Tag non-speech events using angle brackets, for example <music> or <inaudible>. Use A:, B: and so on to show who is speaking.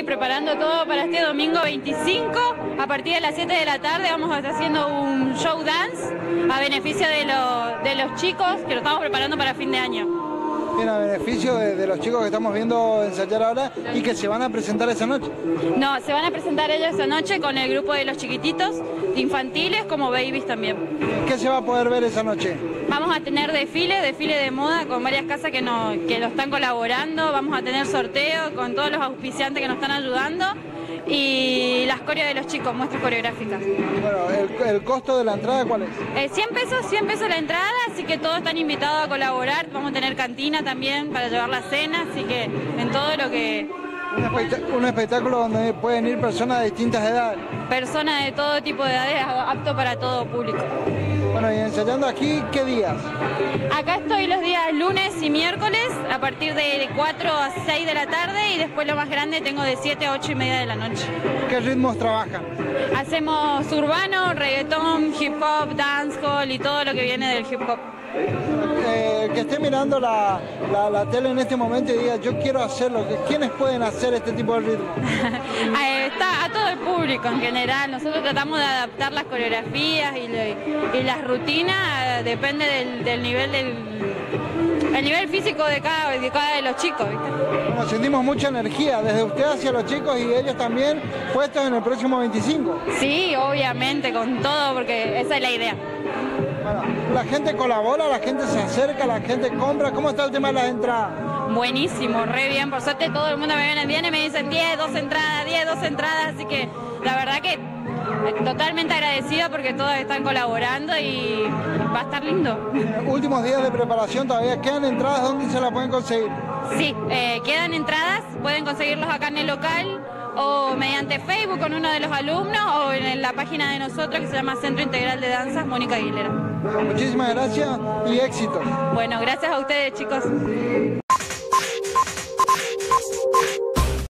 A: Preparando todo para este domingo 25. A partir de las 7 de la tarde vamos a estar haciendo un show dance a beneficio de, de los chicos que lo estamos preparando para fin de año.
B: Bien, a beneficio de, los chicos que estamos viendo ensayar ahora y que se van a presentar esa noche.
A: No, se van a presentar ellos esa noche con el grupo de los chiquititos, infantiles como babies también.
B: ¿Qué se va a poder ver esa noche?
A: Vamos a tener desfile, desfile de moda con varias casas que, no, que lo están colaborando, vamos a tener sorteo con todos los auspiciantes que nos están ayudando y las coreas de los chicos, muestras coreográficas.
B: Bueno, ¿el, costo de la entrada cuál es?
A: 100 eh, pesos, 100 pesos la entrada, así que todos están invitados a colaborar. Vamos a tener cantina también para llevar la cena, así que en todo lo que...
B: Un, espectáculo donde pueden ir personas de distintas edades.
A: Personas de todo tipo de edades, apto para todo público.
B: Bueno, y ensayando aquí, ¿qué días?
A: Acá estoy los días lunes y miércoles a partir de 4 a 6 de la tarde y después lo más grande tengo de 7 a 8 y media de la noche.
B: ¿Qué ritmos trabajan?
A: Hacemos urbano, reggaetón, hip hop, dancehall y todo lo que viene del hip hop.
B: Eh, que esté mirando la, tele en este momento y diga yo quiero hacerlo, ¿quiénes pueden hacer este tipo de ritmo? <laughs>
A: Está a todo el público en general, nosotros tratamos de adaptar las coreografías y, las rutinas, depende del, nivel del el nivel físico de cada, de cada de los chicos.
B: Bueno, sentimos mucha energía desde usted hacia los chicos y ellos también puestos en el próximo 25.
A: Sí, obviamente, con todo, porque esa es la idea.
B: La gente colabora, la gente se acerca, la gente compra. ¿Cómo está el tema de las entradas?
A: Buenísimo, re bien. Por suerte todo el mundo me viene, viene y me dicen 10, dos entradas, 10, dos entradas. Así que la verdad que eh, totalmente agradecida porque todos están colaborando y va a estar lindo.
B: Últimos días de preparación, todavía quedan entradas, ¿dónde se las pueden conseguir?
A: Sí, eh, quedan entradas, pueden conseguirlos acá en el local o mediante Facebook con uno de los alumnos o en la página de nosotros que se llama Centro Integral de Danzas Mónica Aguilera.
B: Muchísimas gracias y éxito.
A: Bueno, gracias a ustedes chicos.